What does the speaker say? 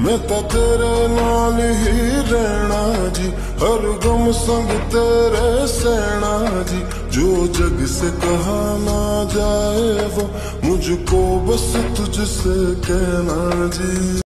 मैं तो तेरे नाल ही रहना जी, हर गम संग तेरे सेना जी। जो जग से कहा ना जाए वो, मुझको बस तुझसे कहना जी।